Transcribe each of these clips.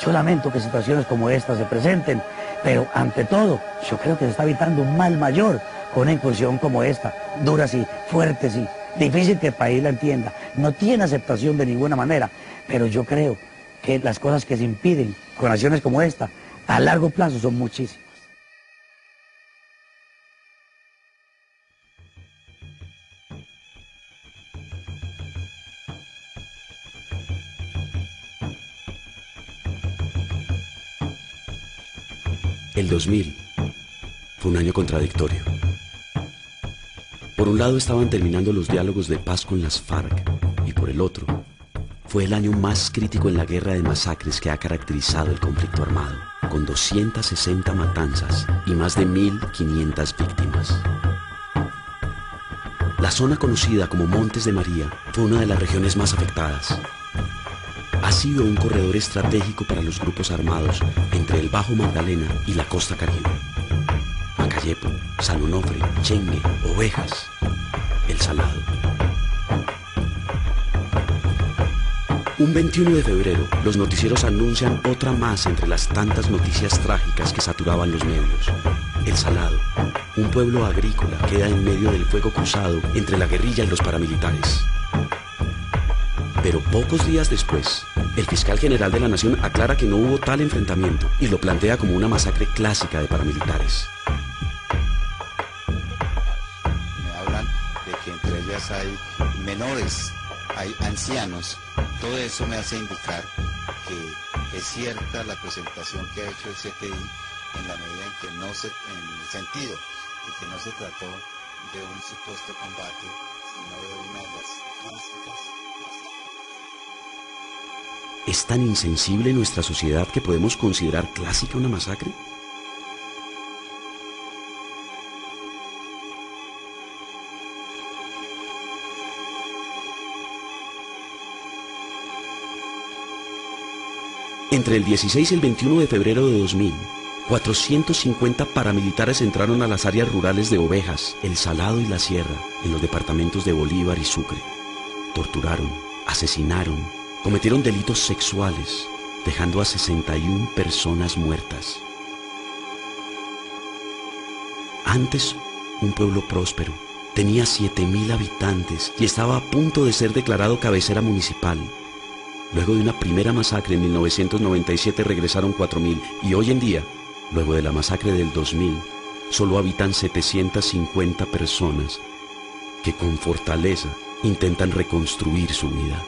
Yo lamento que situaciones como esta se presenten, pero ante todo, yo creo que se está evitando un mal mayor con una incursión como esta, dura así, fuerte sí, difícil que el país la entienda, no tiene aceptación de ninguna manera, pero yo creo que las cosas que se impiden con acciones como esta, a largo plazo son muchísimas. 2000 fue un año contradictorio. Por un lado estaban terminando los diálogos de paz con las FARC y por el otro fue el año más crítico en la guerra de masacres que ha caracterizado el conflicto armado, con 260 matanzas y más de 1.500 víctimas. La zona conocida como Montes de María fue una de las regiones más afectadas ha sido un corredor estratégico para los grupos armados entre el Bajo Magdalena y la costa caribe. Macayepo, San Onofre, Chengue, Ovejas, El Salado. Un 21 de febrero, los noticieros anuncian otra más entre las tantas noticias trágicas que saturaban los medios. El Salado, un pueblo agrícola, queda en medio del fuego cruzado entre la guerrilla y los paramilitares. Pero pocos días después, el fiscal general de la Nación aclara que no hubo tal enfrentamiento y lo plantea como una masacre clásica de paramilitares. Me hablan de que entre ellas hay menores, hay ancianos. Todo eso me hace indicar que es cierta la presentación que ha hecho el CTI en la medida en que no se, en el sentido de que no se trató de un supuesto combate, ¿Es tan insensible nuestra sociedad que podemos considerar clásica una masacre? Entre el 16 y el 21 de febrero de 2000, 450 paramilitares entraron a las áreas rurales de Ovejas, El Salado y La Sierra, en los departamentos de Bolívar y Sucre. Torturaron, asesinaron, cometieron delitos sexuales, dejando a 61 personas muertas. Antes, un pueblo próspero, tenía 7.000 habitantes y estaba a punto de ser declarado cabecera municipal. Luego de una primera masacre en 1997 regresaron 4.000 y hoy en día, luego de la masacre del 2000, solo habitan 750 personas que con fortaleza intentan reconstruir su vida.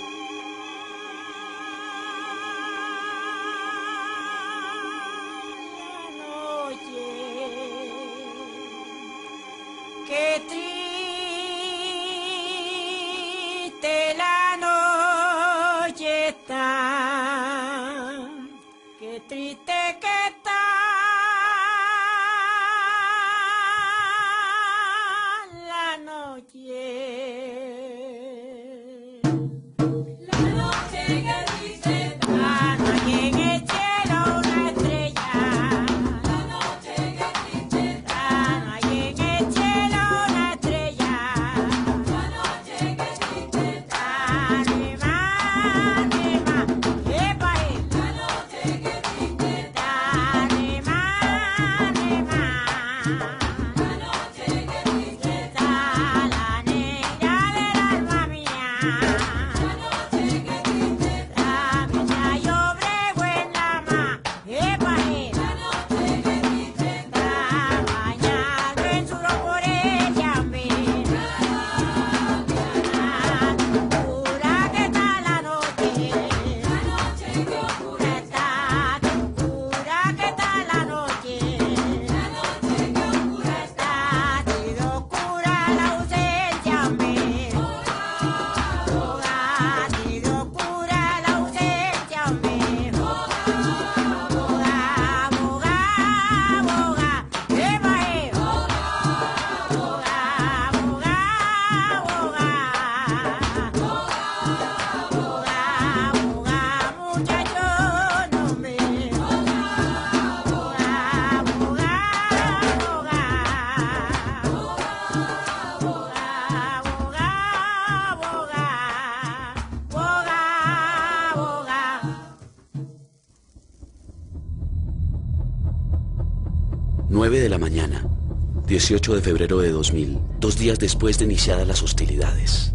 18 de febrero de 2000, dos días después de iniciadas las hostilidades.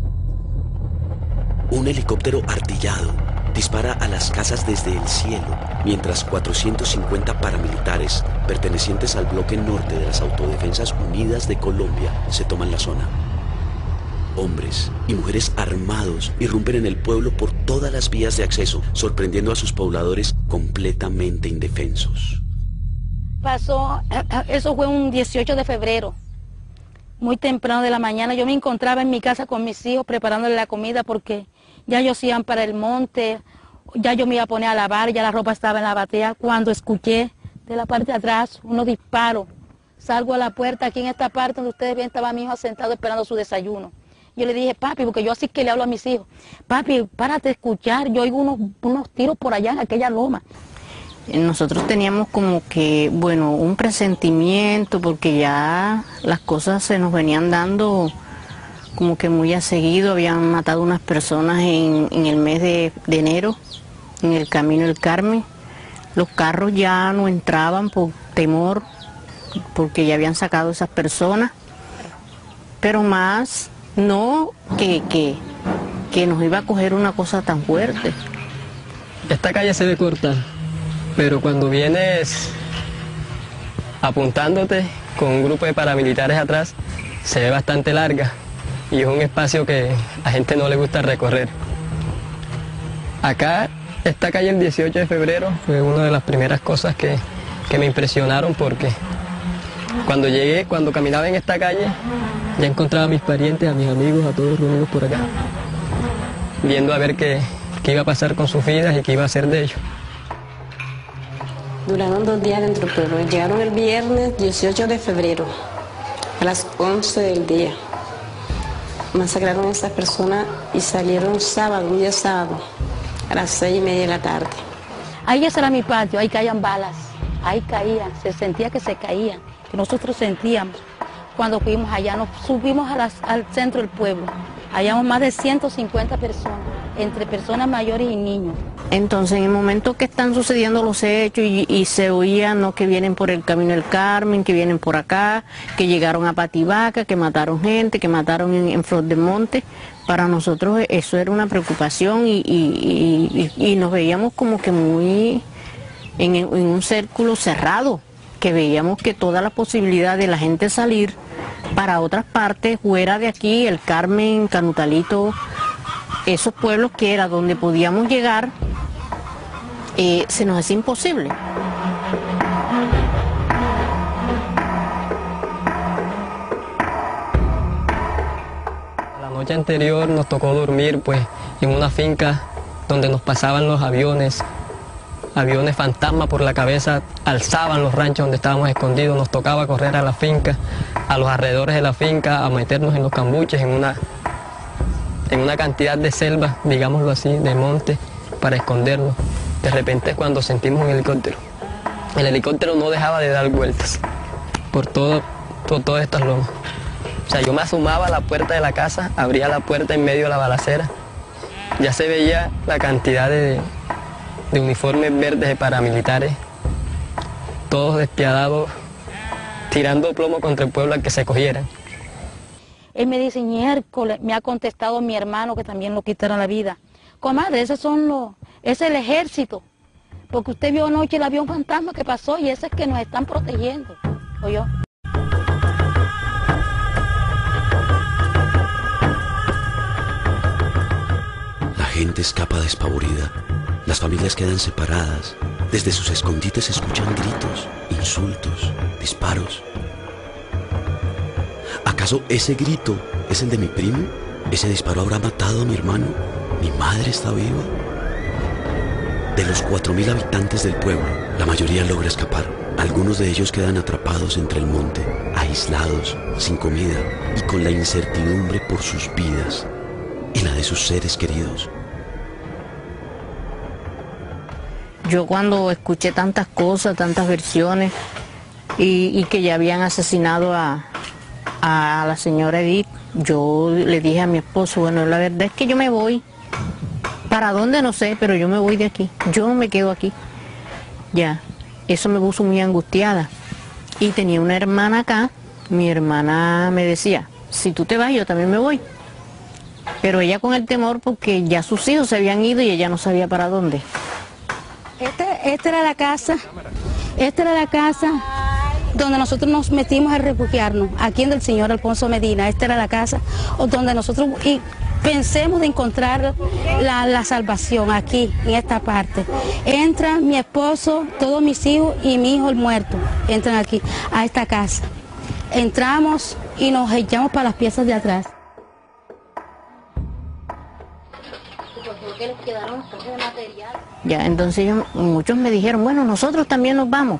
Un helicóptero artillado dispara a las casas desde el cielo, mientras 450 paramilitares pertenecientes al bloque norte de las Autodefensas Unidas de Colombia se toman la zona. Hombres y mujeres armados irrumpen en el pueblo por todas las vías de acceso, sorprendiendo a sus pobladores completamente indefensos. Pasó, eso fue un 18 de febrero, muy temprano de la mañana. Yo me encontraba en mi casa con mis hijos preparándole la comida porque ya ellos iban para el monte, ya yo me iba a poner a lavar, ya la ropa estaba en la batea, cuando escuché de la parte de atrás unos disparos. Salgo a la puerta, aquí en esta parte donde ustedes ven, estaba mi hijo sentado esperando su desayuno. Yo le dije, papi, porque yo así que le hablo a mis hijos, papi, párate a escuchar, yo oigo unos, unos tiros por allá en aquella loma. Nosotros teníamos como que, bueno, un presentimiento, porque ya las cosas se nos venían dando como que muy a seguido, habían matado unas personas en, el mes de, enero, en el Camino del Carmen. Los carros ya no entraban por temor, porque ya habían sacado esas personas, pero más no que, que, que nos iba a coger una cosa tan fuerte. Esta calle se ve corta, pero cuando vienes apuntándote con un grupo de paramilitares atrás, se ve bastante larga y es un espacio que a gente no le gusta recorrer. Acá, esta calle el 18 de febrero fue una de las primeras cosas que, me impresionaron porque cuando llegué, cuando caminaba en esta calle, ya encontraba a mis parientes, a mis amigos, a todos reunidos por acá, viendo a ver qué, qué iba a pasar con sus vidas y qué iba a hacer de ellos. Duraron dos días dentro del pueblo. Llegaron el viernes 18 de febrero, a las 11 del día masacraron a esas personas y salieron sábado, un día sábado, a las seis y media de la tarde. Ahí ese era mi patio, ahí caían balas, ahí caían, se sentía que se caían, que nosotros sentíamos. Cuando fuimos allá, nos subimos al centro del pueblo, hallamos más de 150 personas, entre personas mayores y niños. Entonces, en el momento que están sucediendo los hechos y, se oían ¿no? que vienen por el Camino del Carmen, que vienen por acá, que llegaron a Pativaca, que mataron gente, que mataron en, Flor de Monte, para nosotros eso era una preocupación y, nos veíamos como que muy en, en, un círculo cerrado, que veíamos que toda la posibilidad de la gente salir para otras partes, fuera de aquí, el Carmen, Canutalito, esos pueblos que era donde podíamos llegar, eh, se nos hace imposible. La noche anterior nos tocó dormir pues en una finca donde nos pasaban los aviones, aviones fantasma por la cabeza, alzaban los ranchos donde estábamos escondidos, nos tocaba correr a la finca, a los alrededores de la finca, a meternos en los cambuches, en una, en una cantidad de selva, digámoslo así, de monte, para escondernos. De repente cuando sentimos un helicóptero. El helicóptero no dejaba de dar vueltas por todo, todo, todas estas lomas. O sea, yo me asomaba a la puerta de la casa, abría la puerta en medio de la balacera. Ya se veía la cantidad de, de uniformes verdes de paramilitares, todos despiadados, tirando plomo contra el pueblo al que se cogieran. Él me dice, miércoles, me ha contestado mi hermano que también lo quitaron la vida. Comadre, esos son los, es el ejército. Porque usted vio anoche el avión fantasma que pasó y ese es que nos están protegiendo. ¿Oyó? La gente escapa despavorida. Las familias quedan separadas. Desde sus escondites se escuchan gritos, insultos, disparos. ¿Acaso ese grito es el de mi primo? ¿Ese disparo habrá matado a mi hermano? ¿Mi madre está viva? De los 4.000 habitantes del pueblo, la mayoría logra escapar. Algunos de ellos quedan atrapados entre el monte, aislados, sin comida y con la incertidumbre por sus vidas y la de sus seres queridos. Yo cuando escuché tantas cosas, tantas versiones y, que ya habían asesinado a, a la señora Edith, yo le dije a mi esposo, bueno, la verdad es que yo me voy, ¿Para dónde? No sé, pero yo me voy de aquí. Yo me quedo aquí. Ya. Eso me puso muy angustiada. y tenía una hermana acá. Mi hermana me decía, si tú te vas, yo también me voy. Pero ella con el temor porque ya sus hijos se habían ido y ella no sabía para dónde. Esta, esta era la casa, esta era la casa donde nosotros nos metimos a refugiarnos, aquí en el señor Alfonso Medina, esta era la casa donde nosotros y pensemos de encontrar la, la salvación aquí, en esta parte. Entra mi esposo, todos mis hijos y mi hijo el muerto, entran aquí, a esta casa. Entramos y nos echamos para las piezas de atrás. Ya, entonces muchos me dijeron, bueno, nosotros también nos vamos.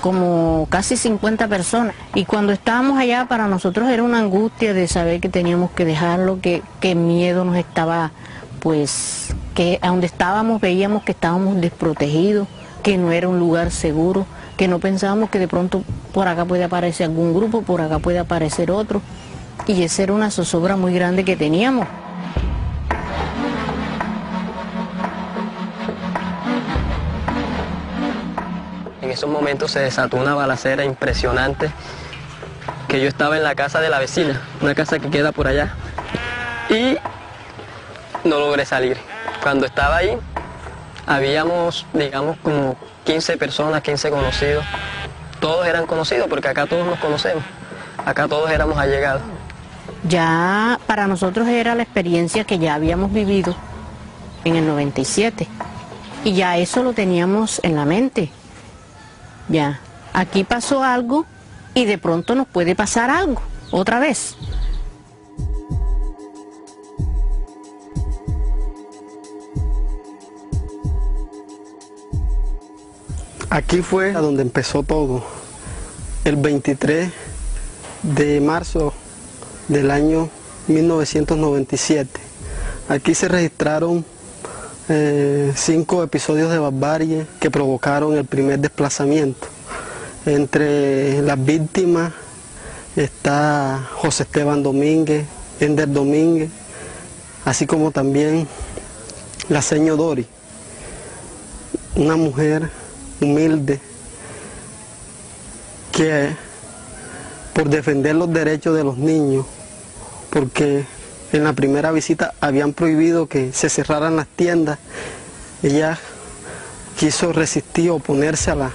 Como casi 50 personas. Y cuando estábamos allá, para nosotros era una angustia de saber que teníamos que dejarlo, que, que miedo nos estaba, pues, que a donde estábamos veíamos que estábamos desprotegidos, que no era un lugar seguro, que no pensábamos que de pronto por acá puede aparecer algún grupo, por acá puede aparecer otro. Y esa era una zozobra muy grande que teníamos. Esos momentos se desató una balacera impresionante que yo estaba en la casa de la vecina, una casa que queda por allá. Y no logré salir. Cuando estaba ahí, habíamos, digamos, como 15 personas, 15 conocidos. Todos eran conocidos porque acá todos nos conocemos. Acá todos éramos allegados. ya para nosotros era la experiencia que ya habíamos vivido en el 97 y ya eso lo teníamos en la mente. Ya, aquí pasó algo y de pronto nos puede pasar algo otra vez. Aquí fue a donde empezó todo, el 23 de marzo del año 1997. Aquí se registraron eh, cinco episodios de barbarie que provocaron el primer desplazamiento. Entre las víctimas está José Esteban Domínguez, Ender Domínguez, así como también la señora Dori, una mujer humilde que por defender los derechos de los niños, porque en la primera visita habían prohibido que se cerraran las tiendas, ella quiso resistir, oponerse a la,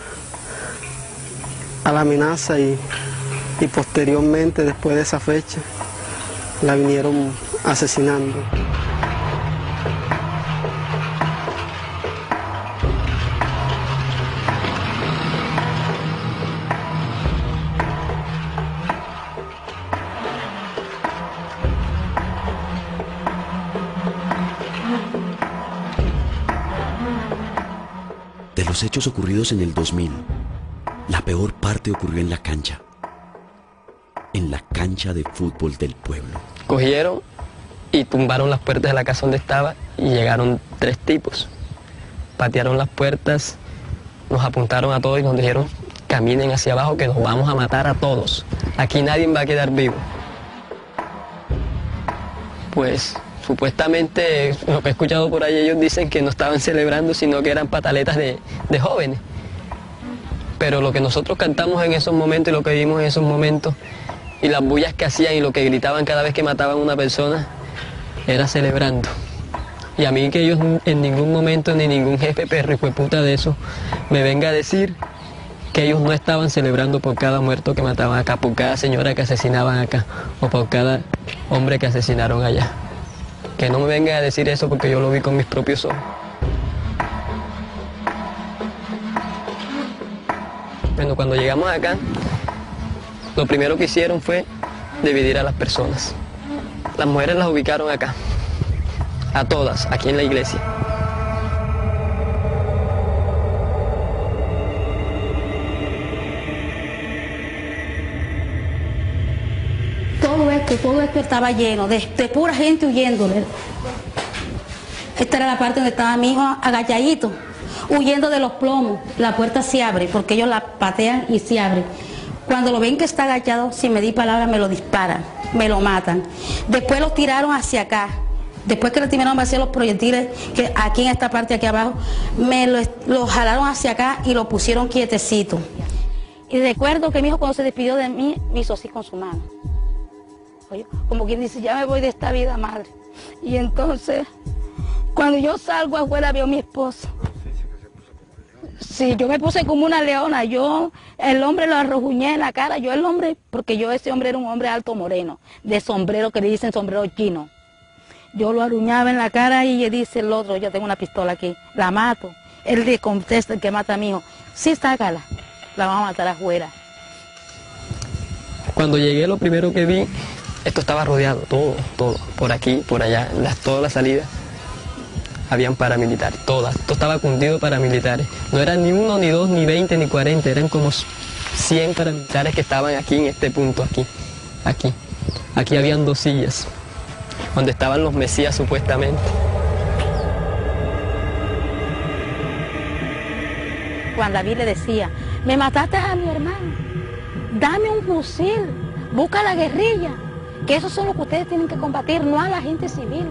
a la amenaza y, y posteriormente, después de esa fecha, la vinieron asesinando. Ocurridos en el 2000, la peor parte ocurrió en la cancha. En la cancha de fútbol del pueblo. Cogieron y tumbaron las puertas de la casa donde estaba y llegaron tres tipos. Patearon las puertas, nos apuntaron a todos y nos dijeron, caminen hacia abajo que nos vamos a matar a todos. Aquí nadie va a quedar vivo. Pues supuestamente lo que he escuchado por ahí ellos dicen que no estaban celebrando, sino que eran pataletas de, de jóvenes. Pero lo que nosotros cantamos en esos momentos y lo que vimos en esos momentos y las bullas que hacían y lo que gritaban cada vez que mataban a una persona era celebrando. Y a mí que ellos en ningún momento ni ningún jefe perro puta de eso me venga a decir que ellos no estaban celebrando por cada muerto que mataban acá, por cada señora que asesinaban acá o por cada hombre que asesinaron allá. Que no me venga a decir eso porque yo lo vi con mis propios ojos. Bueno, cuando llegamos acá, lo primero que hicieron fue dividir a las personas. Las mujeres las ubicaron acá, a todas, aquí en la iglesia. Todo esto estaba lleno de, de pura gente huyéndole. Esta era la parte donde estaba mi hijo agachadito, huyendo de los plomos. La puerta se abre porque ellos la patean y se abre. Cuando lo ven que está agachado, sin medir palabras, me lo disparan, me lo matan. Después los tiraron hacia acá. Después que le tiraron hacia los proyectiles, que aquí en esta parte aquí abajo, me lo, lo jalaron hacia acá y lo pusieron quietecito. Y recuerdo que mi hijo cuando se despidió de mí, me hizo así con su mano. Como quien dice, ya me voy de esta vida, madre. Y entonces, cuando yo salgo afuera veo a mi esposa. Sí, yo me puse como una leona. Yo, el hombre lo arrojuñé en la cara. Yo el hombre, porque yo ese hombre era un hombre alto moreno, de sombrero que le dicen sombrero chino. Yo lo arruñaba en la cara y le dice el otro, yo tengo una pistola aquí, la mato. Él le contesta el que mata a mi hijo, sí, sácala, la vamos a matar afuera. Cuando llegué lo primero que vi, esto estaba rodeado, todo, todo, por aquí, por allá, las, todas las salidas habían paramilitares, todas, todo estaba cundido paramilitares. No eran ni uno, ni dos, ni veinte, ni cuarenta, eran como 100 paramilitares que estaban aquí en este punto, aquí, aquí. Aquí habían dos sillas, donde estaban los mesías supuestamente. Juan David le decía, me mataste a mi hermano, dame un fusil, busca la guerrilla, que eso es lo que ustedes tienen que combatir, no a la gente civil.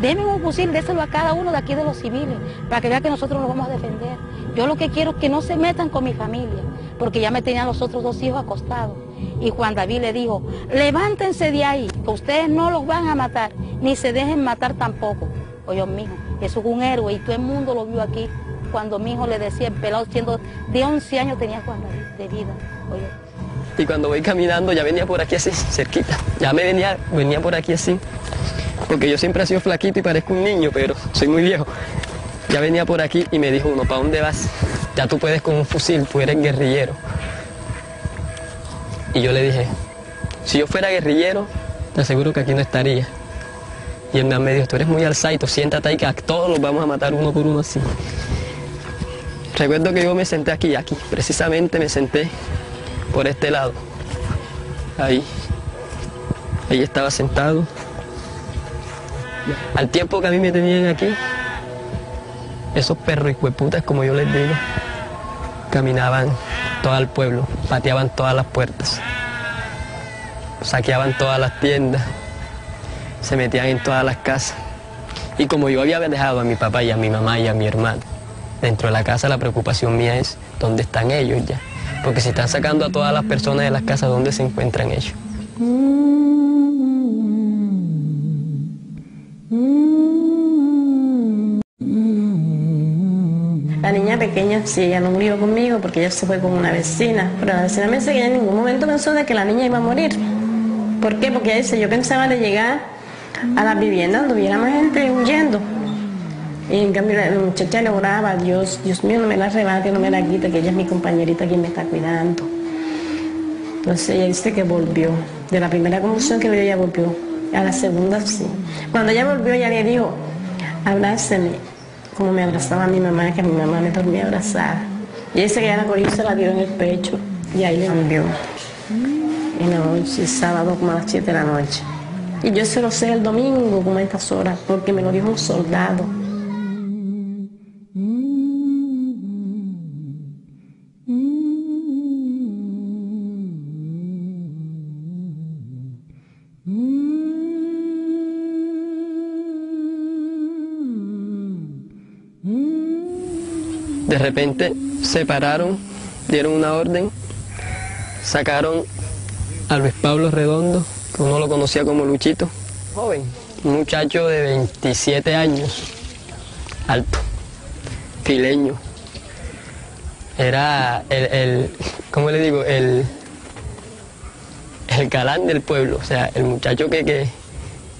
Denme un fusil, déselo a cada uno de aquí de los civiles, para que vean que nosotros nos vamos a defender. Yo lo que quiero es que no se metan con mi familia, porque ya me tenían los otros dos hijos acostados. Y Juan David le dijo, levántense de ahí, que ustedes no los van a matar, ni se dejen matar tampoco. Oye, mijo, eso es un héroe y todo el mundo lo vio aquí. Cuando mi hijo le decía, el pelado siendo de 11 años tenía Juan David de vida. Oye, Y cuando voy caminando ya venía por aquí así, cerquita. Ya me venía, venía por aquí así. Porque yo siempre he sido flaquito y parezco un niño, pero soy muy viejo. Ya venía por aquí y me dijo uno, ¿para dónde vas? Ya tú puedes con un fusil, tú eres guerrillero. Y yo le dije, si yo fuera guerrillero, te aseguro que aquí no estaría. Y él me dijo, tú eres muy alzaito, siéntate ahí que a todos los vamos a matar uno por uno así. Recuerdo que yo me senté aquí, aquí, precisamente me senté por este lado. Ahí. Ahí estaba sentado. Al tiempo que a mí me tenían aquí, esos perros y como yo les digo, caminaban todo el pueblo, pateaban todas las puertas, saqueaban todas las tiendas, se metían en todas las casas. Y como yo había dejado a mi papá y a mi mamá y a mi hermano dentro de la casa, la preocupación mía es dónde están ellos ya. Porque si están sacando a todas las personas de las casas, ¿dónde se encuentran ellos? La niña pequeña, sí, ella no murió conmigo porque ella se fue con una vecina, pero la vecina me dice que en ningún momento pensó de que la niña iba a morir. ¿Por qué? Porque ella dice, yo pensaba de llegar a las viviendas donde hubiera más gente huyendo. Y en cambio la muchacha le oraba, Dios, Dios mío, no me la arrebate, no me la quite, que ella es mi compañerita quien me está cuidando. Entonces ella dice que volvió. De la primera convulsión que dio, ella volvió. A la segunda, sí. Cuando ella volvió, ella le dijo, abrázame, como me abrazaba mi mamá, que mi mamá me dormía abrazada. Y ella dice que ella la cogió se la dio en el pecho. Y ahí le volvió. En la noche, sábado como a las 7 de la noche. Y yo se lo sé el domingo como a estas horas, porque me lo dijo un soldado. De repente se pararon, dieron una orden, sacaron a Luis Pablo Redondo, que uno lo conocía como Luchito, joven, un muchacho de 27 años, alto, fileño. Era el, el ¿cómo le digo? El, el galán del pueblo, o sea, el muchacho que, que,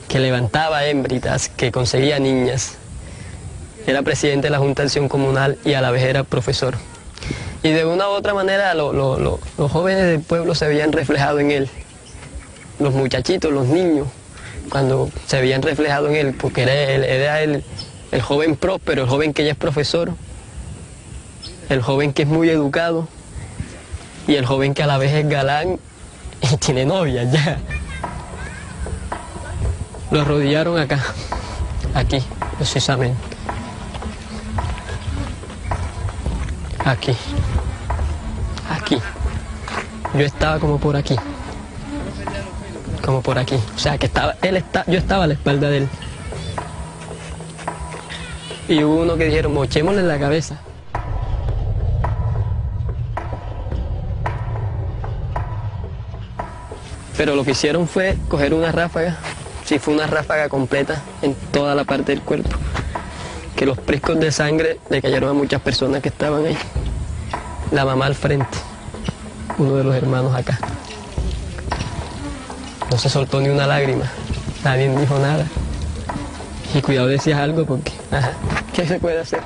que levantaba hembritas, que conseguía niñas. Era presidente de la Junta de Acción Comunal y a la vez era profesor. Y de una u otra manera lo- lo- lo- los jóvenes del pueblo se veían reflejados en él. Los muchachitos, los niños, cuando se veían reflejados en él, porque era, era el, el joven próspero, el joven que ya es profesor, el joven que es muy educado y el joven que a la vez es galán y tiene novia ya. Lo arrodillaron acá, aquí, precisamente. Aquí. Aquí. Yo estaba como por aquí. Como por aquí. O sea que estaba, él está, yo estaba a la espalda de él. Y hubo uno que dijeron, mochémosle la cabeza. Pero lo que hicieron fue coger una ráfaga, sí fue una ráfaga completa en toda la parte del cuerpo, que los priscos de sangre le cayeron a muchas personas que estaban ahí. La mamá al frente, uno de los hermanos acá. No se soltó ni una lágrima, nadie dijo nada. Y cuidado decías algo porque, ajá, ¿qué se puede hacer?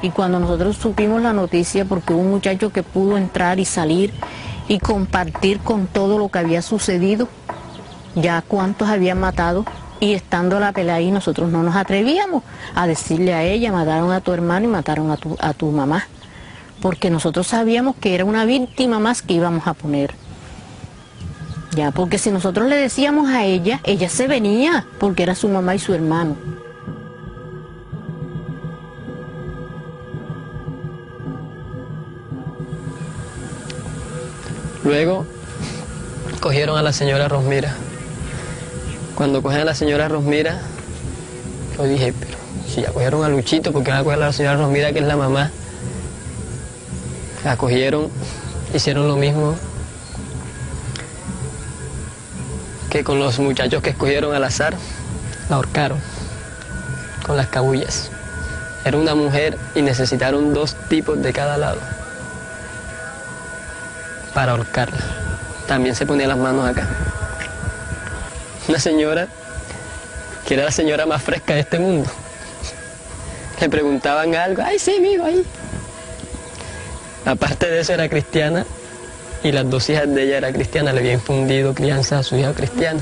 Y cuando nosotros supimos la noticia, porque hubo un muchacho que pudo entrar y salir y compartir con todo lo que había sucedido, ya cuántos habían matado, y estando la pelea ahí nosotros no nos atrevíamos a decirle a ella, mataron a tu hermano y mataron a tu, a tu mamá, porque nosotros sabíamos que era una víctima más que íbamos a poner. Ya, porque si nosotros le decíamos a ella, ella se venía, porque era su mamá y su hermano. Luego cogieron a la señora Rosmira. Cuando cogieron a la señora Rosmira, yo dije, pero si ya cogieron a Luchito, ¿por qué van a coger a la señora Rosmira, que es la mamá? La cogieron, hicieron lo mismo que con los muchachos que escogieron al azar, la ahorcaron con las cabullas. Era una mujer y necesitaron dos tipos de cada lado para ahorcarla. También se ponía las manos acá. Una señora que era la señora más fresca de este mundo. Le preguntaban algo, ay sí, vivo ahí. Aparte de eso era cristiana y las dos hijas de ella eran cristianas, le había infundido crianza a su hija cristiana.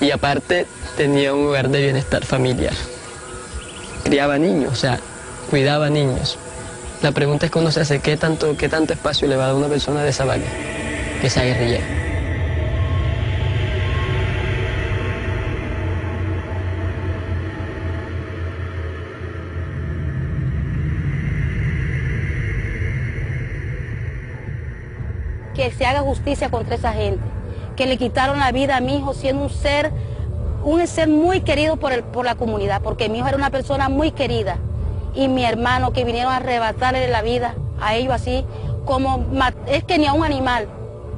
Y aparte tenía un hogar de bienestar familiar. Criaba niños, o sea, cuidaba niños. La pregunta es cuando se hace qué tanto, qué tanto espacio le va a dar una persona de esa valle, que sea guerrillera. que se haga justicia contra esa gente, que le quitaron la vida a mi hijo siendo un ser, un ser muy querido por, el, por la comunidad, porque mi hijo era una persona muy querida y mi hermano que vinieron a arrebatarle la vida a ellos así, como es que ni a un animal,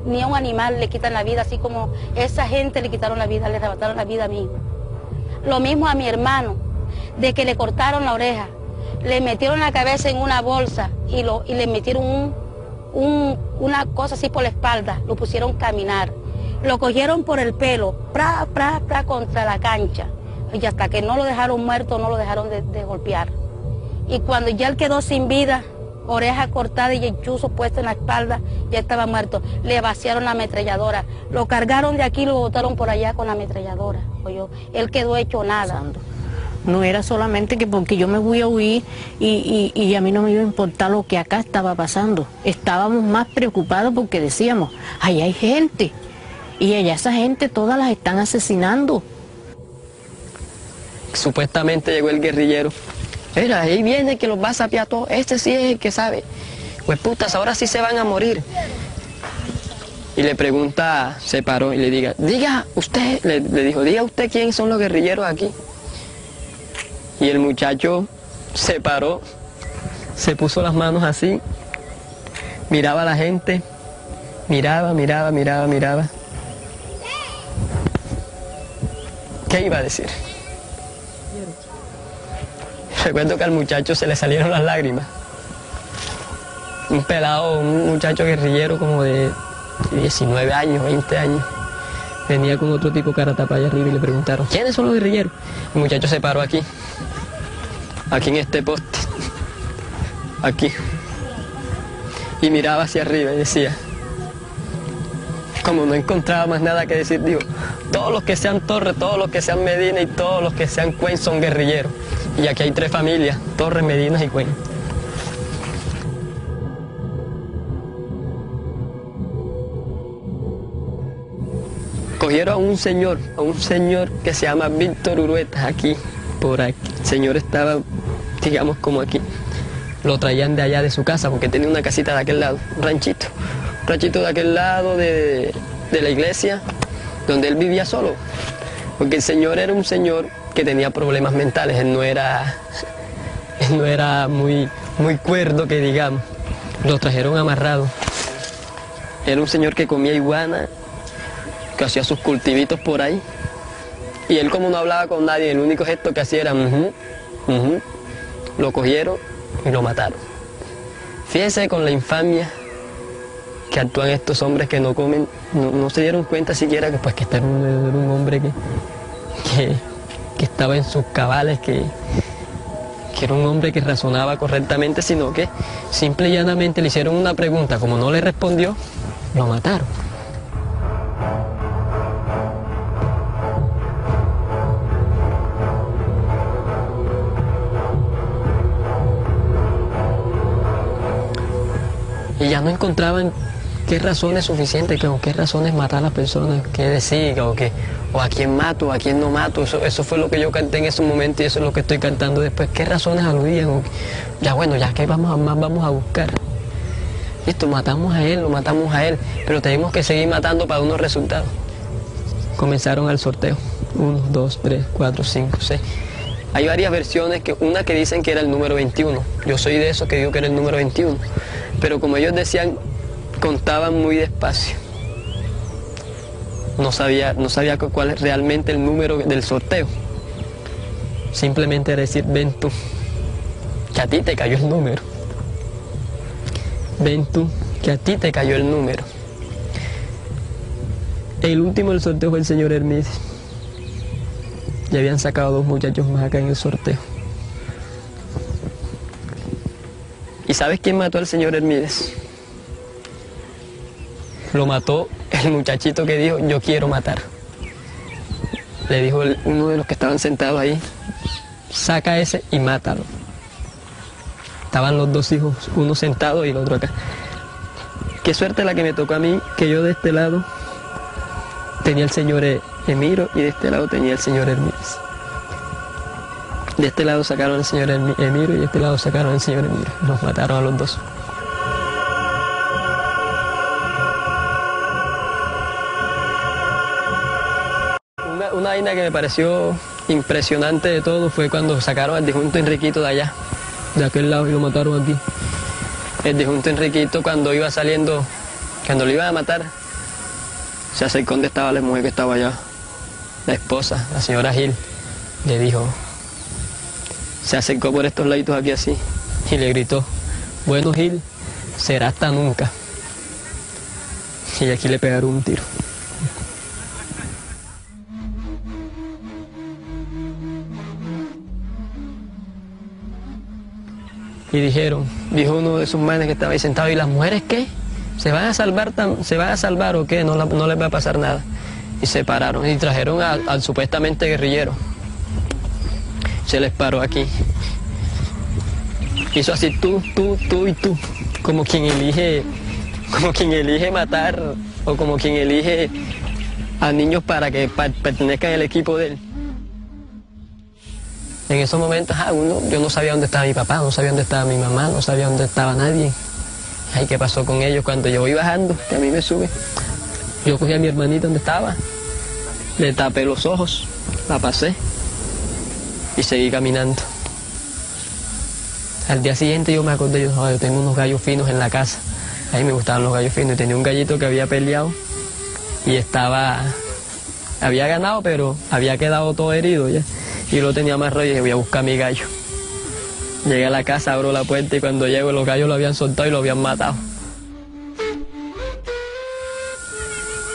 ni a un animal le quitan la vida, así como esa gente le quitaron la vida, le arrebataron la vida a mí. Lo mismo a mi hermano, de que le cortaron la oreja, le metieron la cabeza en una bolsa y, lo, y le metieron un, un, una cosa así por la espalda, lo pusieron caminar, lo cogieron por el pelo, pra, pra, pra contra la cancha, y hasta que no lo dejaron muerto, no lo dejaron de, de golpear. Y cuando ya él quedó sin vida, oreja cortada y el chuzo puesto en la espalda, ya estaba muerto. Le vaciaron la ametralladora. Lo cargaron de aquí y lo botaron por allá con la ametralladora. Oye, él quedó hecho nada. No era solamente que porque yo me voy a huir y, y, y, a mí no me iba a importar lo que acá estaba pasando. Estábamos más preocupados porque decíamos, ahí hay gente. Y allá esa gente todas las están asesinando. Supuestamente llegó el guerrillero Mira, ahí viene que los va a sapear todo. Este sí es el que sabe. Pues putas, ahora sí se van a morir. Y le pregunta, se paró y le diga, diga usted, le, le dijo, diga usted quién son los guerrilleros aquí. Y el muchacho se paró, se puso las manos así, miraba a la gente, miraba, miraba, miraba, miraba. ¿Qué iba a decir? Recuerdo que al muchacho se le salieron las lágrimas. Un pelado, un muchacho guerrillero como de 19 años, 20 años. Venía con otro tipo cara tapa allá arriba y le preguntaron, ¿quiénes son los guerrilleros? El muchacho se paró aquí, aquí en este poste, aquí. Y miraba hacia arriba y decía, como no encontraba más nada que decir, digo, todos los que sean Torres, todos los que sean Medina y todos los que sean Cuen son guerrilleros. Y aquí hay tres familias, Torres, Medinas y Cuen. Cogieron a un señor, a un señor que se llama Víctor Uruetas, aquí, por aquí. El señor estaba, digamos, como aquí. Lo traían de allá de su casa porque tenía una casita de aquel lado, un ranchito. Ranchito de aquel lado de, de la iglesia, donde él vivía solo. Porque el señor era un señor que tenía problemas mentales, él no era, él no era muy, muy cuerdo que digamos. Lo trajeron amarrado. Era un señor que comía iguana, que hacía sus cultivitos por ahí. Y él como no hablaba con nadie, el único gesto que hacía era "Ujú, ujú". Lo cogieron y lo mataron. Fíjense con la infamia que actúan estos hombres que no comen, no, no se dieron cuenta siquiera que pues que este era un, un hombre que, que, que estaba en sus cabales, que, que era un hombre que razonaba correctamente, sino que simple y llanamente le hicieron una pregunta, como no le respondió, lo mataron. Y ya no encontraban qué razones suficientes, que, o qué razones matar a las personas, qué decir, o, que, o a quién mato, a quién no mato. Eso, eso fue lo que yo canté en ese momento y eso es lo que estoy cantando después. ¿Qué razones aludían? O, ya bueno, ya que vamos a, más vamos a buscar. Listo, matamos a él, lo matamos a él, pero tenemos que seguir matando para unos resultados. Comenzaron al sorteo. Uno, dos, tres, cuatro, cinco, seis. Hay varias versiones, que, una que dicen que era el número 21. Yo soy de esos que digo que era el número 21. Pero como ellos decían, contaban muy despacio. No sabía, no sabía cu- cuál es realmente el número del sorteo. Simplemente era decir, ven tú, que a ti te cayó el número. Ven tú, que a ti te cayó el número. El último del sorteo fue el señor Hermídez. Ya habían sacado dos muchachos más acá en el sorteo. ¿Y sabes quién mató al señor Hermídez? Lo mató el muchachito que dijo, yo quiero matar. Le dijo uno de los que estaban sentados ahí, saca ese y mátalo. Estaban los dos hijos, uno sentado y el otro acá. Qué suerte la que me tocó a mí, que yo de este lado tenía el señor E- Emiro y de este lado tenía el señor Hermídez. De este lado sacaron al señor Emi- Emiro y de este lado sacaron al señor Emiro. Los mataron a los dos. Que me pareció impresionante de todo fue cuando sacaron al disjunto Enriquito de allá, de aquel lado y lo mataron aquí. El disjunto Enriquito cuando iba saliendo, cuando lo iban a matar, se acercó donde estaba la mujer que estaba allá, la esposa, la señora Gil, le dijo, se acercó por estos laditos aquí así y le gritó, bueno Gil, será hasta nunca. Y aquí le pegaron un tiro. Y dijeron, dijo uno de esos manes que estaba ahí sentado, ¿y las mujeres qué? ¿Se van a salvar, tan- ¿se van a salvar o qué? No, la- no les va a pasar nada. Y se pararon y trajeron al, supuestamente guerrillero. Se les paró aquí. Hizo así tú, tú, tú y tú. Como quien elige, como quien elige matar o como quien elige a niños para que pertenezcan al equipo de él. En esos momentos, ah, uno, yo no sabía dónde estaba mi papá, no sabía dónde estaba mi mamá, no sabía dónde estaba nadie. Ay, ¿qué pasó con ellos? Cuando yo voy bajando, que a mí me sube, yo cogí a mi hermanita donde estaba, le tapé los ojos, la pasé y seguí caminando. Al día siguiente yo me acordé, yo, "Ay, yo tengo unos gallos finos en la casa. Ahí me gustaban los gallos finos y tenía un gallito que había peleado y estaba, había ganado, pero había quedado todo herido ya. Y lo tenía más rollo y dije, voy a buscar a mi gallo. Llegué a la casa, abro la puerta y cuando llego los gallos lo habían soltado y lo habían matado.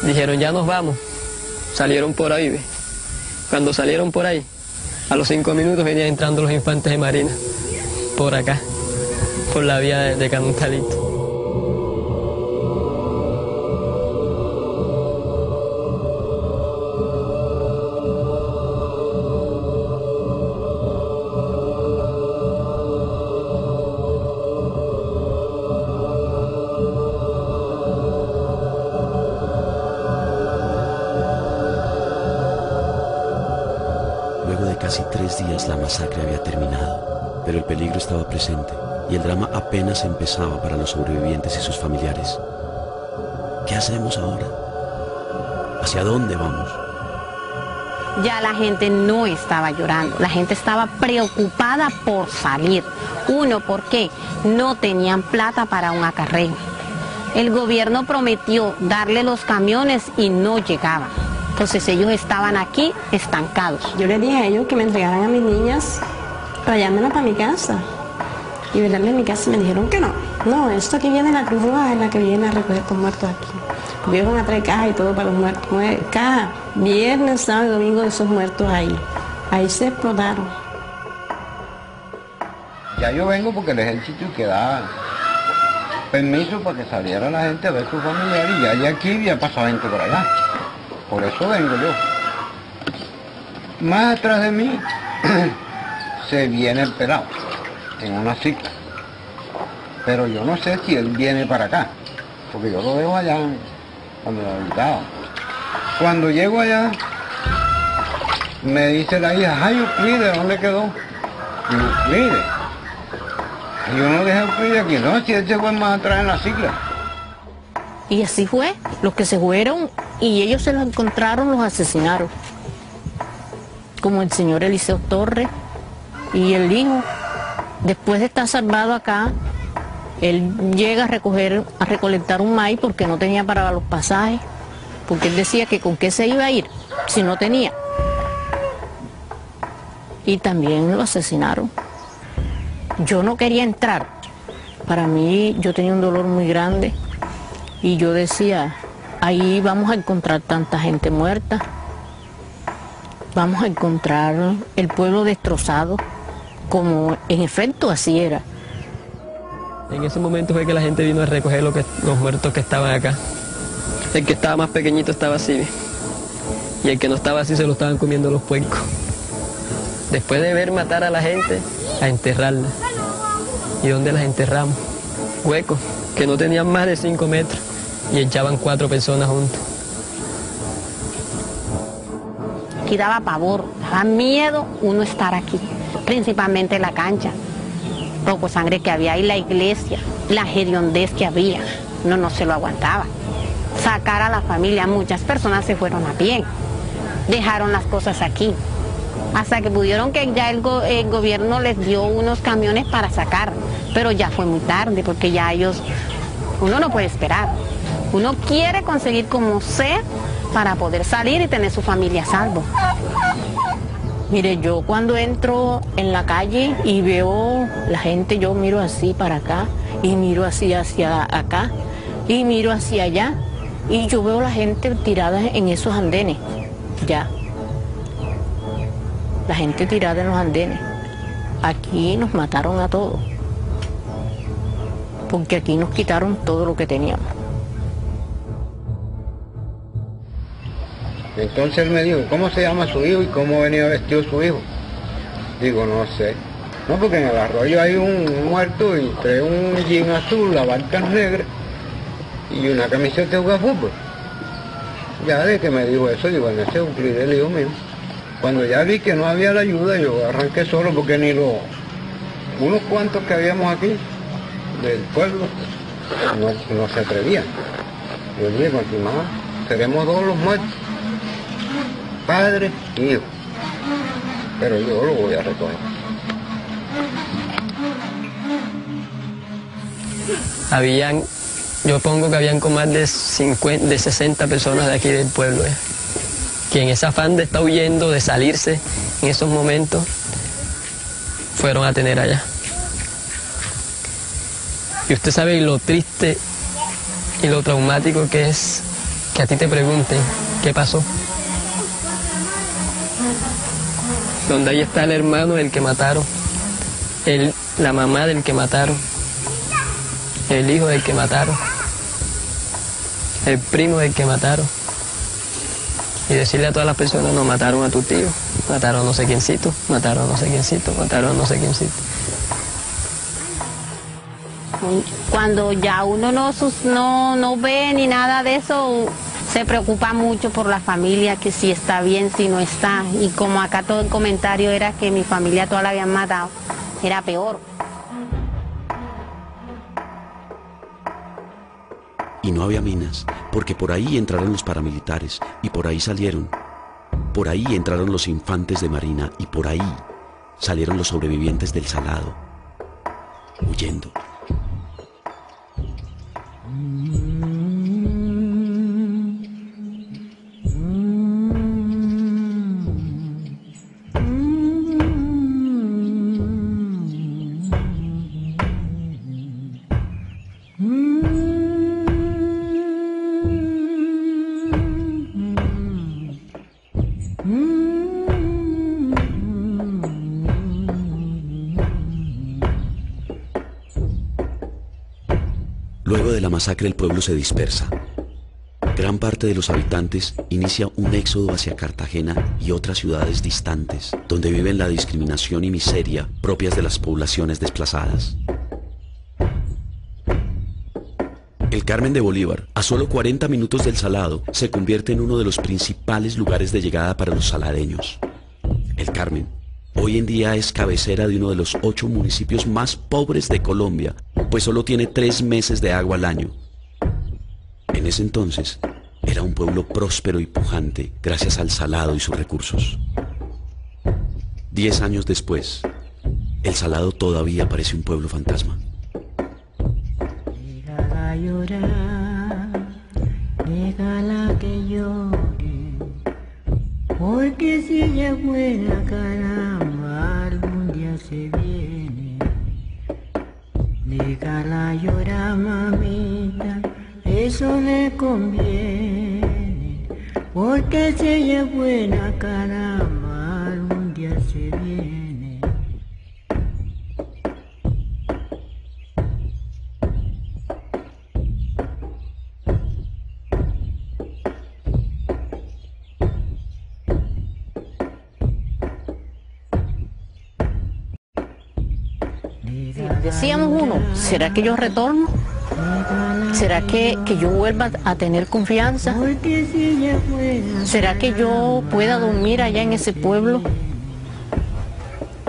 Dijeron, ya nos vamos. Salieron por ahí. Cuando salieron por ahí, a los cinco minutos venían entrando los infantes de Marina. Por acá, por la vía de, de Canuncalito. Días la masacre había terminado, pero el peligro estaba presente y el drama apenas empezaba para los sobrevivientes y sus familiares. ¿Qué hacemos ahora? ¿Hacia dónde vamos? ya la gente no estaba llorando, la gente estaba preocupada por salir. Uno, porque no tenían plata para un acarreo. El gobierno prometió darle los camiones y no llegaban. Entonces ellos estaban aquí estancados. Yo les dije a ellos que me entregaran a mis niñas para llevármelas para mi casa. Y venderle en mi casa me dijeron que no. No, esto aquí viene la Cruz Roja es la que viene a recoger estos muertos aquí. Vieron a traer cajas y todo para los muertos. Caja, viernes, sábado y domingo de esos muertos ahí. Ahí se explotaron. Ya yo vengo porque el ejército que da permiso para que saliera la gente a ver sus familiares y ya de aquí ya pasado gente por allá. Por eso vengo yo. Más atrás de mí se viene el pelado en una cicla. Pero yo no sé si él viene para acá, porque yo lo veo allá cuando lo habitaba. Cuando llego allá, me dice la hija, ay, Euclide, ¿dónde quedó? Y Euclide. Yo no dejé Euclide aquí, no, si él fue más atrás en la cicla. Y así fue, los que se fueron y ellos se los encontraron, los asesinaron. Como el señor Eliseo Torres y el hijo. Después de estar salvado acá, él llega a recoger, a recolectar un maíz porque no tenía para los pasajes, porque él decía que con qué se iba a ir si no tenía. Y también lo asesinaron. Yo no quería entrar. Para mí yo tenía un dolor muy grande y yo decía, ahí vamos a encontrar tanta gente muerta, vamos a encontrar el pueblo destrozado, como en efecto así era. En ese momento fue que la gente vino a recoger lo que, los muertos que estaban acá. El que estaba más pequeñito estaba así. Y el que no estaba así se lo estaban comiendo los puercos. Después de ver matar a la gente, a enterrarla. ¿Y dónde las enterramos? Huecos, que no tenían más de 5 metros. Y echaban cuatro personas juntos. Aquí daba pavor, daba miedo uno estar aquí, principalmente la cancha poco sangre que había y la iglesia, la hediondez que había, no, no se lo aguantaba. Sacar a la familia, muchas personas se fueron a pie, dejaron las cosas aquí, hasta que pudieron que ya el gobierno les dio unos camiones para sacar, pero ya fue muy tarde porque ya ellos, uno no puede esperar, uno quiere conseguir como sea para poder salir y tener su familia a salvo. Mire, yo cuando entro en la calle y veo la gente, yo miro así para acá y miro así hacia acá y miro hacia allá y yo veo la gente tirada en esos andenes, ya. La gente tirada en los andenes. Aquí nos mataron a todos, porque aquí nos quitaron todo lo que teníamos. Entonces él me dijo, ¿cómo se llama su hijo y cómo venía vestido su hijo? Digo, no sé. No, porque en el arroyo hay un muerto trae un jean azul, la barca negra y una camiseta de jugar fútbol. Ya de que me dijo eso, digo, en ese es el hijo mío. Cuando ya vi que no había la ayuda, yo arranqué solo porque ni los unos cuantos que habíamos aquí del pueblo no, se atrevían. Yo dije, continuamos, seremos dos los muertos padre hijo. Pero yo lo voy a recoger. Habían, yo pongo que habían con más de, 50, de 60 personas de aquí del pueblo, eh, que en ese afán de estar huyendo, de salirse en esos momentos, fueron a tener allá. Y usted sabe lo triste y lo traumático que es que a ti te pregunten qué pasó. Donde ahí está el hermano del que mataron, el, la mamá del que mataron, el hijo del que mataron, el primo del que mataron. Y decirle a todas las personas, no, mataron a tu tío, mataron a no sé quiéncito, mataron a no sé quiéncito, mataron a no sé quiéncito. Cuando ya uno no, no, no ve ni nada de eso, se preocupa mucho por la familia, que si está bien, si no está. Y como acá todo el comentario era que mi familia toda la habían matado, era peor. Y no había minas, porque por ahí entraron los paramilitares y por ahí salieron. Por ahí entraron los infantes de Marina y por ahí salieron los sobrevivientes del Salado, huyendo. Masacre el pueblo se dispersa. Gran parte de los habitantes inicia un éxodo hacia Cartagena y otras ciudades distantes, donde viven la discriminación y miseria propias de las poblaciones desplazadas. El Carmen de Bolívar, a solo 40 minutos del Salado, se convierte en uno de los principales lugares de llegada para los saladeños. El Carmen, hoy en día es cabecera de uno de los ocho municipios más pobres de Colombia, pues solo tiene tres meses de agua al año. En ese entonces, era un pueblo próspero y pujante gracias al Salado y sus recursos. Diez años después, el Salado todavía parece un pueblo fantasma. Déjala llorar, déjala que llore, porque si ella buena caramba, algún día se. Déjala llorar, mamita, eso le conviene, porque si ella es buena caramba, ¿será que yo retorno? ¿Será que, que yo vuelva a tener confianza? ¿Será que yo pueda dormir allá en ese pueblo?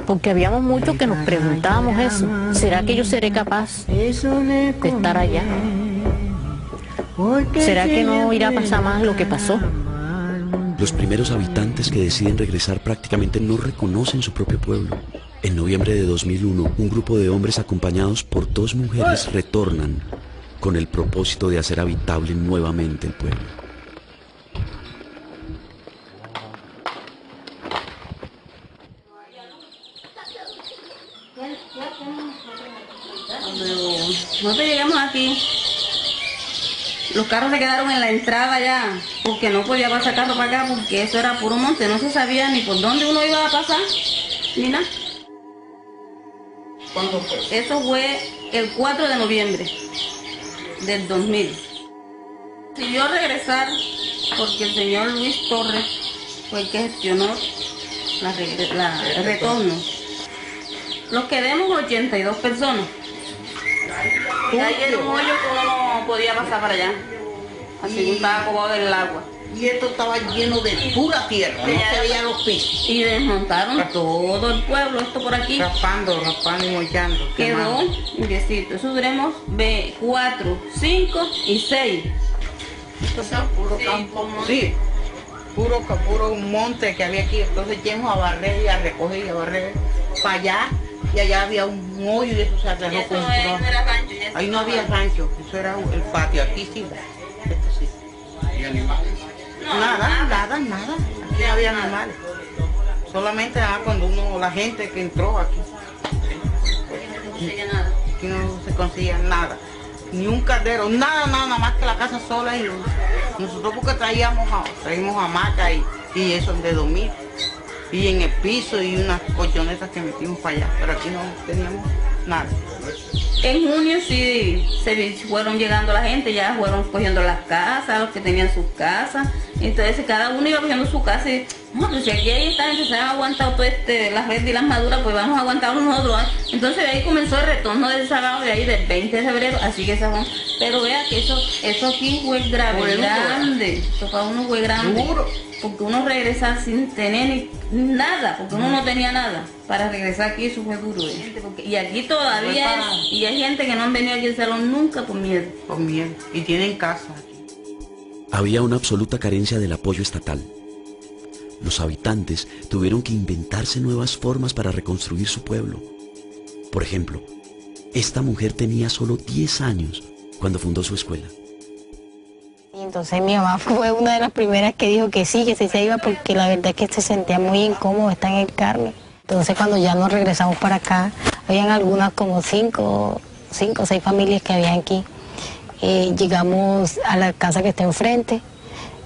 Porque habíamos muchos que nos preguntábamos eso. ¿Será que yo seré capaz de estar allá? ¿Será que no irá a pasar más lo que pasó? Los primeros habitantes que deciden regresar prácticamente no reconocen su propio pueblo. En noviembre de 2001, un grupo de hombres acompañados por dos mujeres retornan con el propósito de hacer habitable nuevamente el pueblo. Cuando nosotros llegamos aquí, los carros se quedaron en la entrada ya, porque no podía pasar carro para acá, porque eso era puro monte, no se sabía ni por dónde uno iba a pasar, ni nada. ¿Cuándo fue? Eso fue el 4 de noviembre del 2000. Decidió regresar porque el señor Luis Torres fue el que gestionó la la- el retorno. Los quedamos 82 personas. Y ahí era un hoyo que uno no podía pasar para allá. Así que estaba cobado del agua. Y esto estaba lleno de pura tierra, no se veían los pisos. Y desmontaron todo el pueblo, esto por aquí. Raspando, raspando y mollando. Quedó indeciso. Eso duremos de 4, 5 y 6. puro campo. Sí, puro, puro monte que había aquí. Entonces llegamos a barrer y a recoger y a barrer para allá. Y allá había un hoyo y eso se arregló Eso con no era rancho, ya Ahí no había rancho, eso era el patio. Aquí sí, esto sí. No, Nada, nada, nada. Aquí había animales. Solamente ah, cuando uno, la gente que entró aquí. Aquí no se conseguía nada. Ni un caldero, nada, nada, nada más que la casa sola y. Nosotros porque traíamos, traíamos hamaca y, y eso de dormir. Y en el piso y unas colchonetas que metimos para allá. Pero aquí no teníamos nada. En junio sí se fueron llegando la gente, ya fueron cogiendo las casas, los que tenían sus casas. Entonces cada uno iba cogiendo su casa y, no, pues si aquí hay esta gente se han aguantado todo este, las redes y las maduras, pues vamos a aguantar nosotros. ¿eh? Entonces ahí comenzó el retorno del sábado de ahí del 20 de febrero, así que fue- Pero vea que eso, eso aquí fue grave, Fue duro. grande. Eso para uno fue grande. Duro. Porque uno regresa sin tener ni nada, porque uno no tenía nada. Para regresar aquí eso fue duro. ¿eh? Porque- Y aquí todavía Fue para- es- y hay gente que no han venido aquí al salón nunca por miedo. Con miedo. Y tienen casa. Había una absoluta carencia del apoyo estatal. Los habitantes tuvieron que inventarse nuevas formas para reconstruir su pueblo. Por ejemplo, esta mujer tenía solo 10 años cuando fundó su escuela. Entonces mi mamá fue una de las primeras que dijo que sí, que sí se iba porque la verdad es que se sentía muy incómodo estar en el Carmen. Entonces cuando ya nos regresamos para acá, habían algunas como cinco, cinco o seis familias que habían aquí. Eh, llegamos a la casa que está enfrente,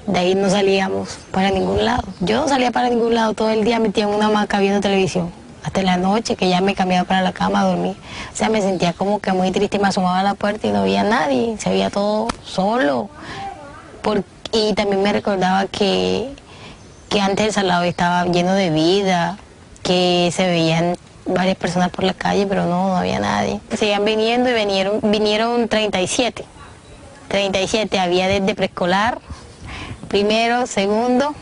de ahí no salíamos para ningún lado. Yo no salía para ningún lado, todo el día metía en una hamaca viendo televisión hasta la noche que ya me cambiaba para la cama a dormir. O sea, me sentía como que muy triste, me asomaba a la puerta y no había nadie, se veía todo solo. y también me recordaba que, que antes el salado estaba lleno de vida, que se veían varias personas por la calle, pero no, no había nadie. Seguían viniendo y vinieron, vinieron 37. 37 había desde preescolar, primero, segundo,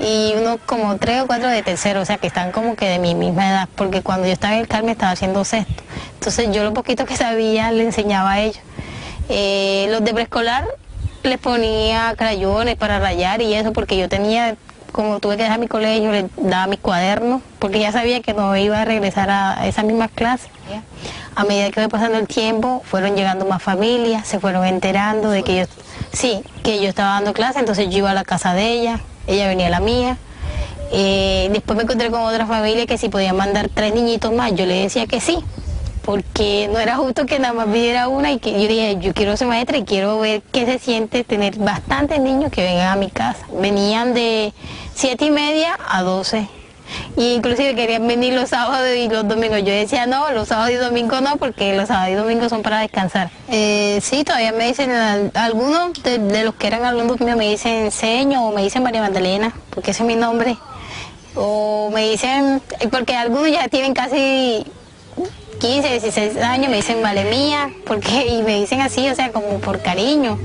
y uno como tres o cuatro de tercero, o sea que están como que de mi misma edad, porque cuando yo estaba en el Carmen estaba haciendo sexto. Entonces yo lo poquito que sabía le enseñaba a ellos. Eh, los de preescolar les ponía crayones para rayar y eso, porque yo tenía, como tuve que dejar mi colegio, les daba mis cuadernos, porque ya sabía que no iba a regresar a esa misma clase. A medida que fue pasando el tiempo, fueron llegando más familias, se fueron enterando de que yo, sí, que yo estaba dando clase, entonces yo iba a la casa de ella, ella venía a la mía. Eh, después me encontré con otra familia que si podía mandar tres niñitos más, yo le decía que sí, porque no era justo que nada más pidiera una y que yo dije, yo quiero ser maestra y quiero ver qué se siente tener bastantes niños que vengan a mi casa. Venían de siete y media a doce y inclusive querían venir los sábados y los domingos. Yo decía, no, los sábados y domingos no, porque los sábados y domingos son para descansar. Eh, sí, todavía me dicen, algunos de, los que eran alumnos míos me dicen Seño o me dicen María Magdalena, porque ese es mi nombre. O me dicen, porque algunos ya tienen casi 15, 16 años, me dicen Vale Mía, porque, y me dicen así, o sea, como por cariño,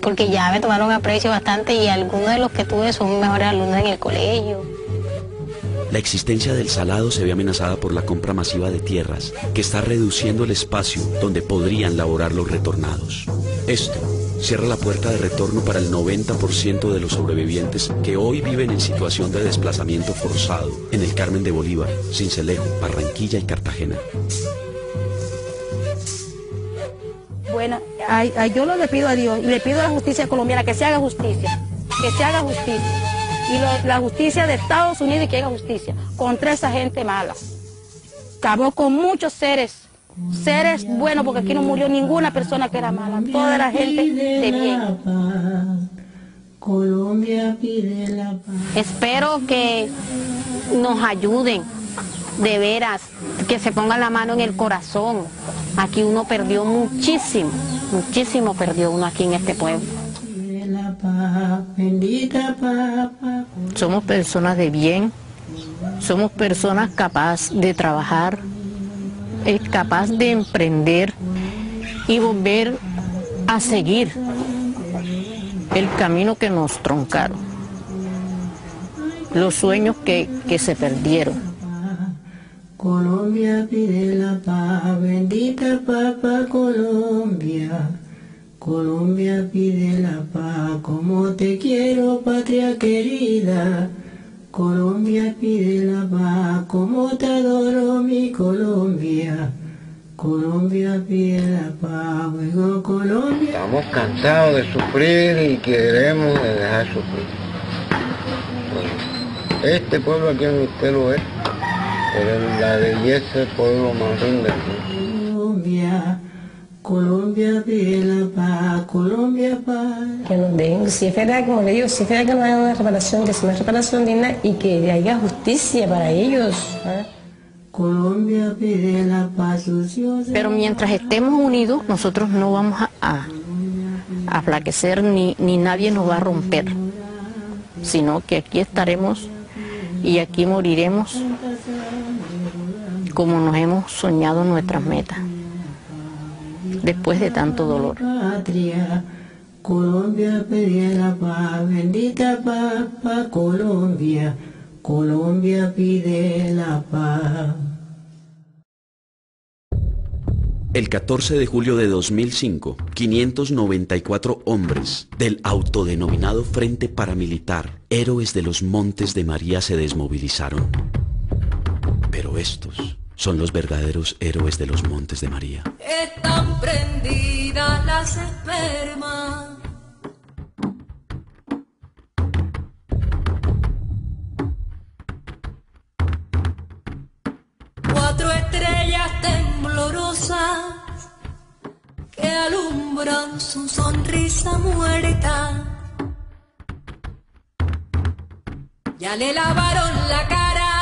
porque ya me tomaron aprecio bastante y algunos de los que tuve son mejores alumnos en el colegio. La existencia del salado se ve amenazada por la compra masiva de tierras, que está reduciendo el espacio donde podrían laborar los retornados. Esto cierra la puerta de retorno para el 90% de los sobrevivientes que hoy viven en situación de desplazamiento forzado en el Carmen de Bolívar, Cincelejo, Barranquilla y Cartagena. Bueno, yo lo le pido a Dios y le pido a la justicia colombiana que se haga justicia, que se haga justicia y la justicia de Estados Unidos y que haga justicia contra esa gente mala. Acabó con muchos seres, seres buenos, porque aquí no murió ninguna persona que era mala, toda la gente de bien. Colombia pide la paz. Espero que nos ayuden, de veras, que se ponga la mano en el corazón. Aquí uno perdió muchísimo, muchísimo perdió uno aquí en este pueblo. Somos personas de bien, somos personas capaces de trabajar, es capaz de emprender y volver a seguir el camino que nos troncaron, los sueños que, que se perdieron. Colombia pide la paz, bendita papa Colombia. Colombia pide la paz, como te quiero, patria querida. Colombia pide la paz, como te adoro, mi Colombia. Colombia pide la paz, luego Colombia. Estamos cansados de sufrir y queremos dejar sufrir. este pueblo aquí en usted lo es, pero la belleza del pueblo más lindo Colombia. Colombia de la paz, Colombia paz. Que nos den, si es verdad, como le digo, si es verdad que no haya una reparación, que sea una reparación digna y que haya justicia para ellos. ¿eh? Colombia pide la paz, Pero mientras estemos unidos, nosotros no vamos a, a, flaquecer ni, ni nadie nos va a romper, sino que aquí estaremos y aquí moriremos como nos hemos soñado nuestras metas después de tanto dolor. Colombia pide la paz, bendita paz Colombia. Colombia pide la paz. El 14 de julio de 2005, 594 hombres del autodenominado Frente Paramilitar, héroes de los Montes de María, se desmovilizaron. Pero estos son los verdaderos héroes de los Montes de María. Están prendidas las espermas. Cuatro estrellas temblorosas que alumbran su sonrisa muerta. Ya le lavaron la cara,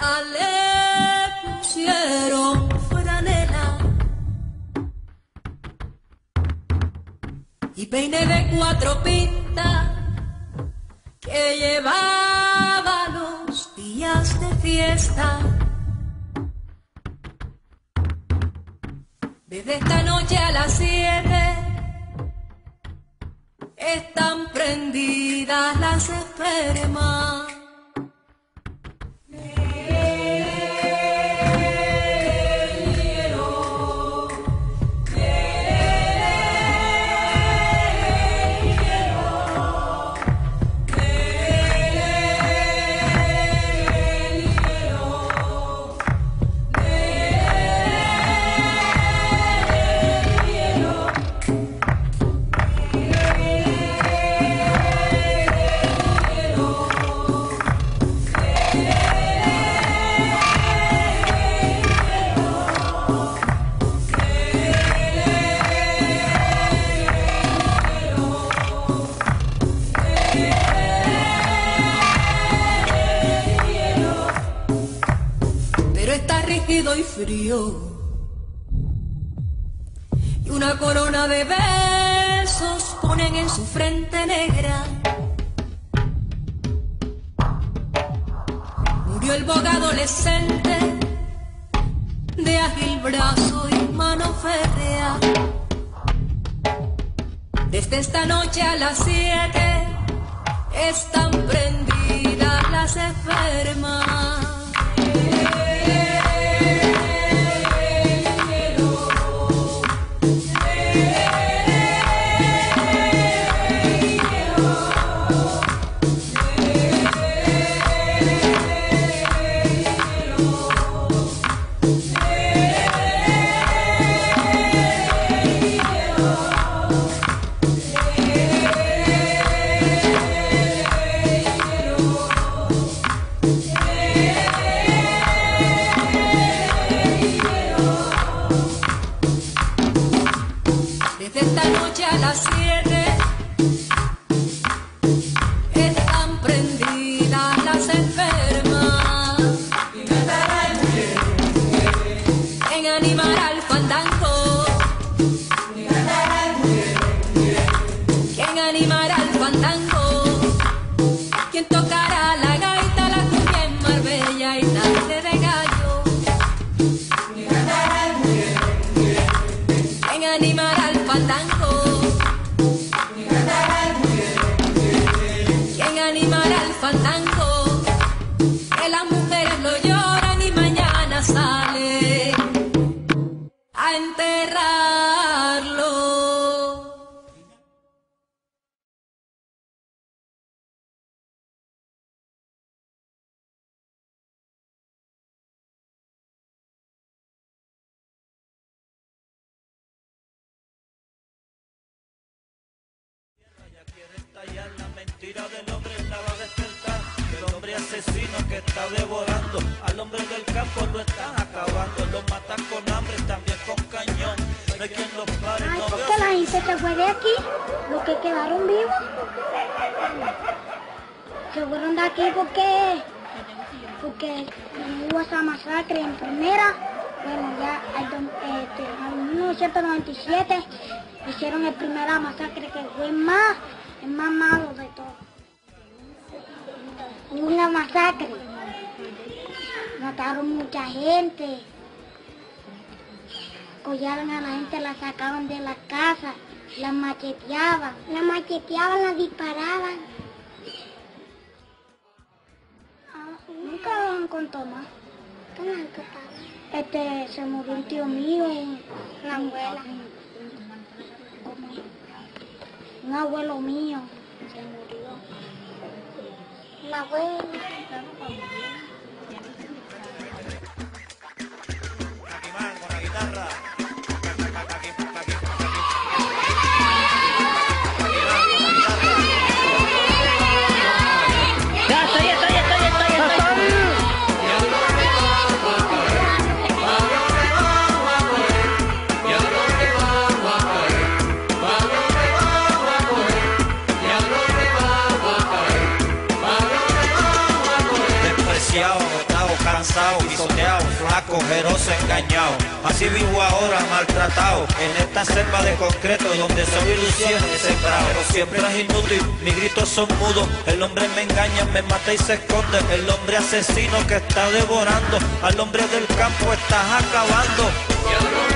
ya le pusieron franela y peine de cuatro pintas que llevaba los días de fiesta. Desde esta noche a las siete están prendidas las espermas. You. Está devorando al hombre del campo lo están acabando. Lo matan con hambre, también con cañón. No hay quien los pare, Ay, no ¿por veo la gente se fue de aquí? Los que quedaron vivos. Se fueron de aquí porque, porque hubo esa masacre en primera. Bueno, ya al este, en 1997 hicieron el primera masacre que fue más, el más malo de. Hubo una masacre. Mataron mucha gente. Collaron a la gente, la sacaban de la casa, la macheteaban. La macheteaban, la disparaban. Nunca lo contado más. ¿Qué contado? este, se murió un tío mío, una abuela. Un abuelo mío se murió. Una abuela. Ya, Así vivo ahora maltratado, en esta selva de concreto donde soy ilusiones sembrado. Pero siempre es inútil, mis gritos son mudos, el hombre me engaña, me mata y se esconde. El hombre asesino que está devorando, al hombre del campo estás acabando.